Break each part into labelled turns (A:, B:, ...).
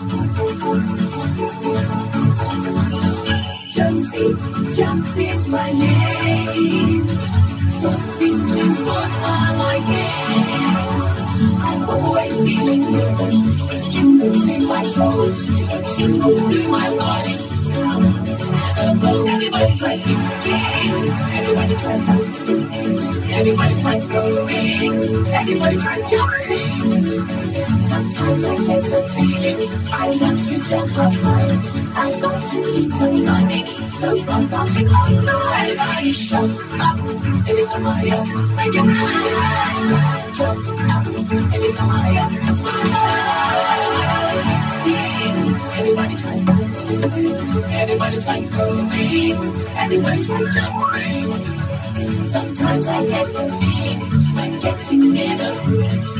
A: Josie, jump is my name. Dancing is what I like it. I'm always feeling good. It jingles in my toes. It tingles through my body. Everybody try. Everybody try dancing. Everybody try. Everybody try jumping. Sometimes I get the feeling I want to jump up high. I've got to keep on running, so fast I'll be on my body. Jump up, if it's a fire, make it rise. Jump up, if it's a fire, smile. Everybody try dancing, everybody try throwing, everybody try jumping. Sometimes I get the feeling I'm getting in a groove.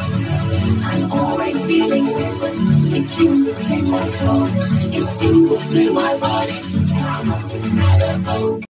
A: it tingles in my toes, it tingles through my body. Have a.